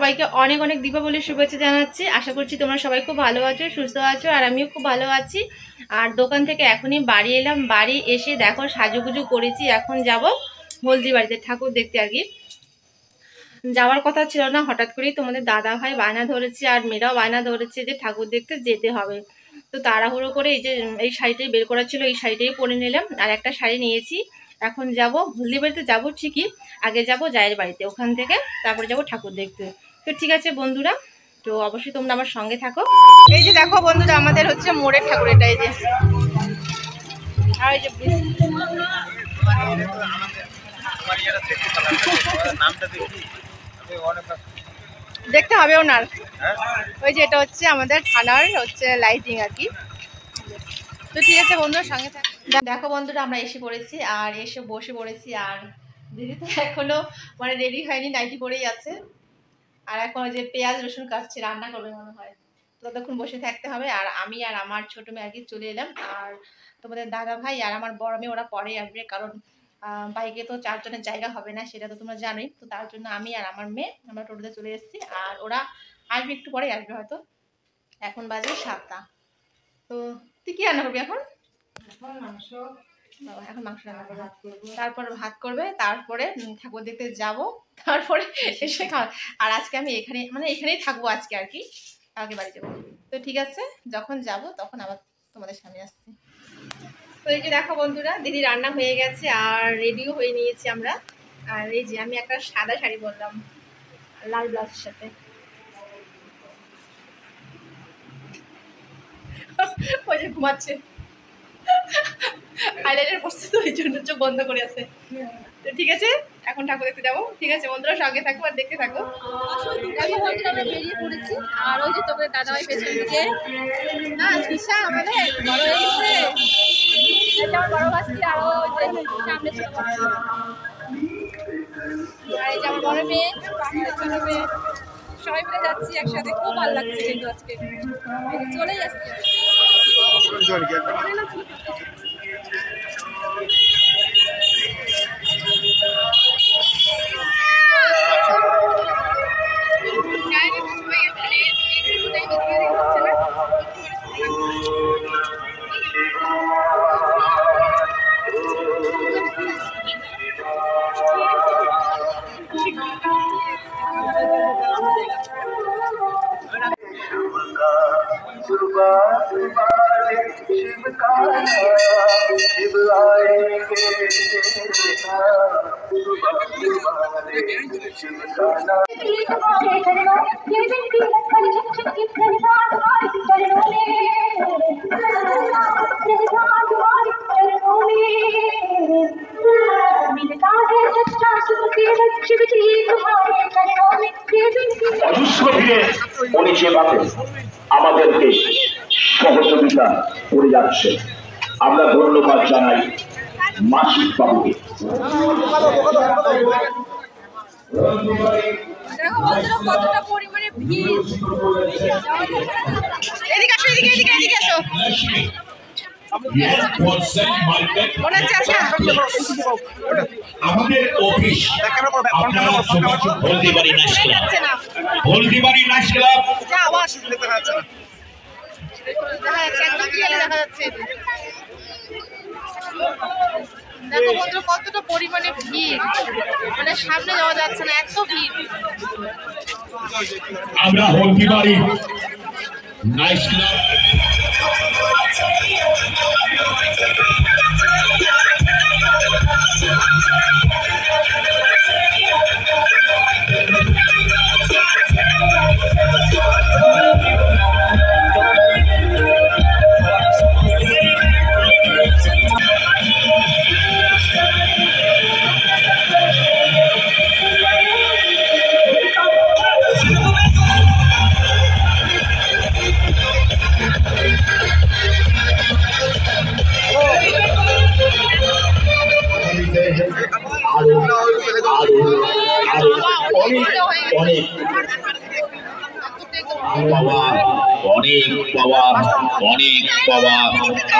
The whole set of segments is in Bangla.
সবাইকে অনেক অনেক দীপাবলির শুভেচ্ছা জানাচ্ছি। আশা করছি তোমরা সবাই খুব ভালো আছো, সুস্থ আছো, আর আমিও খুব ভালো আছি। আর দোকান থেকে এখনই বাড়ি এলাম, বাড়ি এসে দেখো সাজুগুজু করেছি, এখন যাব হলদি বাড়িতে ঠাকুর দেখতে আর কি। যাওয়ার কথা ছিল না, হঠাৎ করেই তোমাদের দাদা ভাই বায়না ধরেছে আর মেয়েরাও বায়না ধরেছে যে ঠাকুর দেখতে যেতে হবে। তো তাড়াহুড়ো করে এই যে, এই শাড়িটাই বের করা ছিল, এই শাড়িটাই পরে নিলাম। আর একটা শাড়ি নিয়েছি, এখন যাব, হলদি বাড়িতে যাব ঠিকই, আগে যাব জায়ের বাড়িতে, ওখান থেকে তারপরে যাব ঠাকুর দেখতে। তো ঠিক আছে বন্ধুরা তো অবশ্যই তোমরা আমার সঙ্গে থাকো। এই যে দেখো বন্ধুরা আমাদের হচ্ছে মোড়ের ঠাকুর এটা এই যে। আর এই যে দেখতে হবে ওনার। ওই যে এটা হচ্ছে আমাদের থানার হচ্ছে লাইটিং আর কি। তো ঠিক আছে বন্ধুরা সঙ্গে থাক। দেখো বন্ধুরা আমরা এসে পড়েছি আর এসে বসে পড়েছি আর দিদি তো এখনও মানে রেডি হয়নি নাইটি পরেই আছে। আর এখন যে পেঁয়াজ, রসুন কাটছে, রান্না করবে মনে হয়। ততক্ষণ বসে থাকতে হবে। আর আমি আর আমার ছোট মেয়ে আর কি চলে এলাম। আর তোমাদের দাদা ভাই আর আমার বড় মেয়ে, ওরা পরে আসবে। কারণ বাইকে তো চারজনের জায়গা হবে না, সেটা তো তোমরা জানোই। তো তার জন্য আমি আর আমার মেয়ে, আমরা টোটোতে চলে এসেছি। আর ওরা আসবে একটু পরে আসবে হয়তো। এখন বাজে সাতটা। তো তুই কি রান্না করবি এখন? বাবা এখন মাংস রান্না করবে। তারপর ভাত করবে তারপরে ঠাকুর দেখতে যাব। তারপরে এসে খাওয়া। আর আজকে আমি এখানে মানে এখানেই থাকব আজকে আর কি। কালকে বাড়ি যাব। তো ঠিক আছে যখন যাব তখন আবার তোমাদের সামনে আসছি। তো এই যে দেখো বন্ধুরা দিদি রান্না হয়ে গেছে আর রেডিও হয়ে নিয়েছি আমরা। আর এই যে আমি একটা সাদা শাড়ি বললাম লাল ব্লাউজের সাথে। ওই যে ঘুমাচ্ছে। হাইলাইটার পড়ছে তো ওই জন্য চোখ বন্ধ করে আছে। তো ঠিক আছে, এখন ঠাকুর দেখতে যাব। ঠিক আছে, বন্ধুরা সঙ্গে থাকো আর দেখতে থাকো। আমরা বেরিয়ে পড়েছি, আর ওই যে তোমাদের দাদাভাই পেছন দিকে। না, দিশা আমাদের বড় সামনে আমার বড় মেয়ে, ছোট মেয়ে, সবাই মিলে যাচ্ছি একসাথে। খুব ভালো লাগছে কিন্তু আজকে। চলেই Şunu şöyle gel. गुरबा दुमारे शिवकाना शिवलाए गुरबा दुमारे शिवकाना যাচ্ছে আমরা ধন্যবাদ জানাই মাসিক বাবুকে। দেখো বন্ধুরা কতটা পরিমাণে ভিড় এদিকে আসো এদিকে এদিকে এদিকে আসো। হচ্ছে আমাদের office Haldibari nice club. Haldibari দেখা যাচ্ছে একদম দেখা যাচ্ছে। দেখো বন্ধুরা কতটা পরিমাণে ভিড় মানে সামনে যাওয়া যাচ্ছে না, এত ভিড় আমরা হলদিবাড়ি নাইস ক্লাব পাওয়া অনেক পাওয়া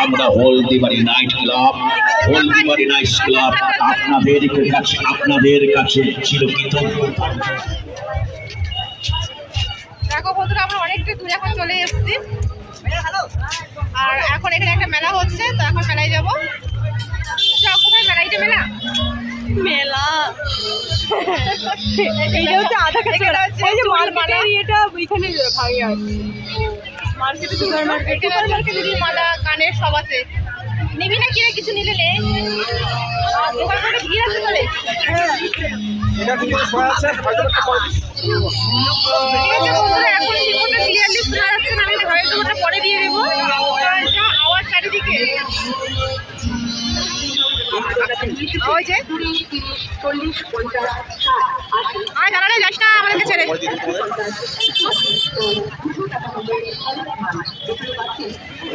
আমরা Haldibari night club Haldibari night club আপনাদের কাছে আপনাদের কাছে চিরকৃতজ্ঞ দেখো বন্ধুরা আমরা অনেকটা দূরে এখন চলে এসেছি। আর এখন এখানে একটা মেলা হচ্ছে তো এখন মেলায় যাব। চল, কোথায় মেলা? এটা মেলা? মেলা। এইটা হচ্ছে আধা কাছে ওই যে মার্কেটের। ইয়েটা ওইখানে ভাগে আছে। মার্কেটে সুপার মার্কেট এখানে হচ্ছে চুড়ি মালা কানের সব আছে। নিবি না কিনে কিছু নিলে নে। আর দোকান ভিড় আছে তোরে এটা কিন্তু শোয়া আছে? হয়তো একটা পরে ঠিক আছে বন্ধুরা এখন ঠিকমতো ক্লিয়ারলি শোনা যাচ্ছে না আমি ঘরে তোমারটা পরে দিয়ে দেবো। আওয়াজ চারিদিকে। ওই যে। আর জানালে যাস না আমাদেরকে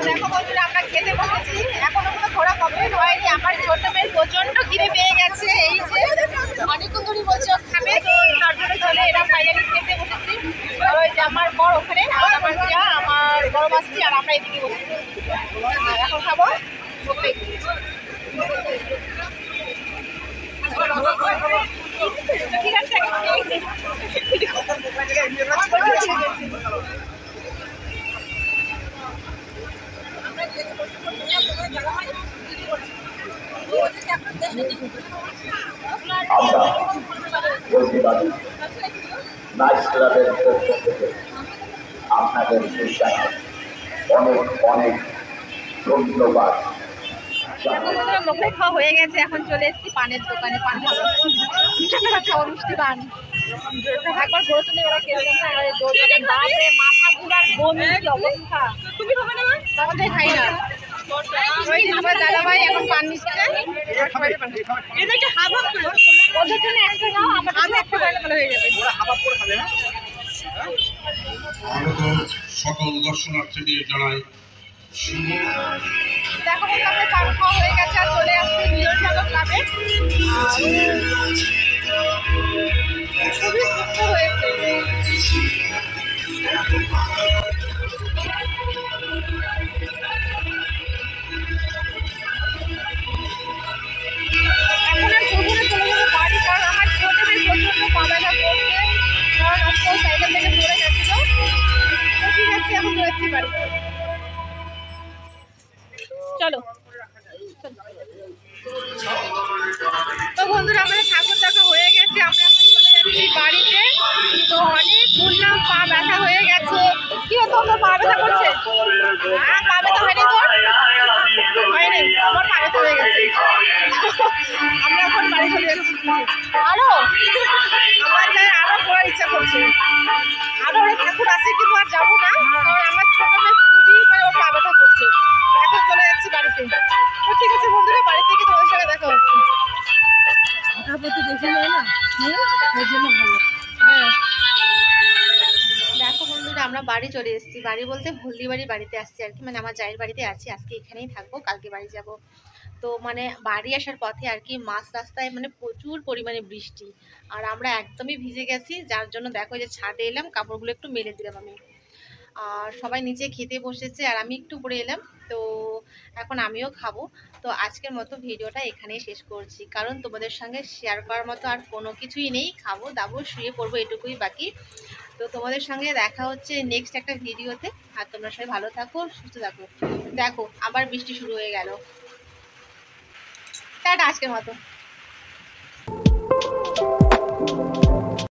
দেখো বন্ধুরা আমরা খেতে বসেছি এখনও কোনো ঘোরা কমপ্লিট হয়নি আমার ছোট মেয়ের প্রচণ্ড খিদে পেয়ে গেছে এই যে অনেকক্ষণ ধরে বলছে খাবে তো তার জন্য চলে এরা ফাইনালি খেতে বসেছি ওই যে আমার বড় ওখানে আর আমার যা আমার বড় মাছটি আর আমরা এদিকে বসেছি আর এখন খাব? ওকে ঠিক আছে আমরা বলতে পারি নাইস ক্লাবের পক্ষ থেকে আপনাদের সুস্বাস্থ্য অনেক অনেক ধন্যবাদ খাওয়া হয়ে গেছে এখন চলে এসেছি পানের দোকানে পান খাব। খাব মিষ্টি পান। একবার ঘুরে তুলে ওরা মাথা ঘুরার বমি কি অবস্থা। খাই না। জন্য জন্য হয়ে সকল দর্শনার্থীদের জানাই। শুভ দেখো আমাদের পান হয়ে গেছে আর চলে আসছে মিলন সাগর ক্লাবে। খুবই সুন্দর হয়েছে। এখন আর চলো। তো বন্ধুরা, আমাদের ঠাকুর দেখা হয়ে গেছে। আমরা এখন বাড়িতে। তো অনেক ঘুরলাম পা ব্যথা হয়ে গেছে। কি হতো তোর পা ব্যথা করছে? হ্যাঁ পা ব্যথা হয়নি তোর? হয়নি, আমার পা ব্যথা হয়ে গেছে। আমরা এখন বাড়ি চলে যাচ্ছি। আরও? আমার যাই আরও ঘোরার ইচ্ছা করছে। আরও অনেক ঠাকুর আছে কিন্তু আর যাব না। কারণ আমার ছোট মেয়ে খুবই মানে ওর পা ব্যথা করছে। বাড়ি চলে এসেছি। বাড়ি বলতে হলদিবাড়ির বাড়িতে আসছি আর কি। মানে আমার জায়ের বাড়িতে আছি। আজকে এখানেই থাকব, কালকে বাড়ি যাব। তো মানে বাড়ি আসার পথে আর কি মাছ রাস্তায় মানে প্রচুর পরিমাণে বৃষ্টি। আর আমরা একদমই ভিজে গেছি। যার জন্য দেখো যে ছাদে এলাম, কাপড়গুলো একটু মেলে দিলাম আমি। আর সবাই নিচে খেতে বসেছে আর আমি একটু পরে এলাম, তো এখন আমিও খাব। তো আজকের মতো ভিডিওটা এখানেই শেষ করছি। কারণ তোমাদের সঙ্গে শেয়ার করার মতো আর কোনো কিছুই নেই, খাব, দাবো, শুয়ে পড়ব এটুকুই বাকি। তো তোমাদের সঙ্গে দেখা হচ্ছে নেক্সট একটা ভিডিওতে। আর তোমরা সবাই ভালো থাকো, সুস্থ থাকো। দেখো, আবার বৃষ্টি শুরু হয়ে গেল। টাটা আজকের মতো।